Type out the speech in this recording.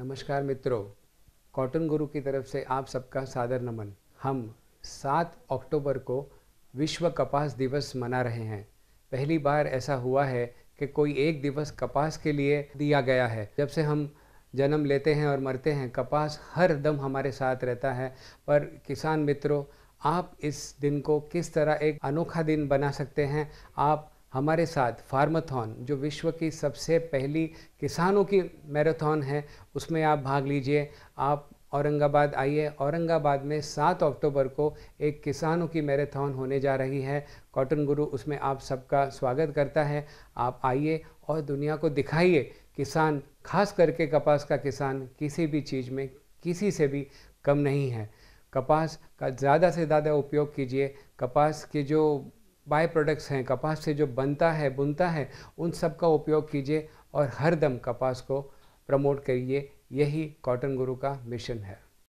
नमस्कार मित्रों कॉटन गुरु की तरफ़ से आप सबका सादर नमन। हम 7 अक्टूबर को विश्व कपास दिवस मना रहे हैं। पहली बार ऐसा हुआ है कि कोई एक दिवस कपास के लिए दिया गया है। जब से हम जन्म लेते हैं और मरते हैं, कपास हर दम हमारे साथ रहता है। पर किसान मित्रों, आप इस दिन को किस तरह एक अनोखा दिन बना सकते हैं? आप हमारे साथ फार्माथॉन, जो विश्व की सबसे पहली किसानों की मैराथन है, उसमें आप भाग लीजिए। आप औरंगाबाद आइए। औरंगाबाद में सात अक्टूबर को एक किसानों की मैराथन होने जा रही है। कॉटन गुरु, उसमें आप सबका स्वागत करता है। आप आइए और दुनिया को दिखाइए, किसान, खास करके कपास का किसान, किसी भी चीज़ में किसी से भी कम नहीं है। कपास का ज़्यादा से ज़्यादा उपयोग कीजिए। कपास के जो बाय प्रोडक्ट्स हैं, कपास से जो बनता है, बुनता है, उन सब का उपयोग कीजिए और हर दम कपास को प्रमोट करिए। यही कॉटन गुरु का मिशन है।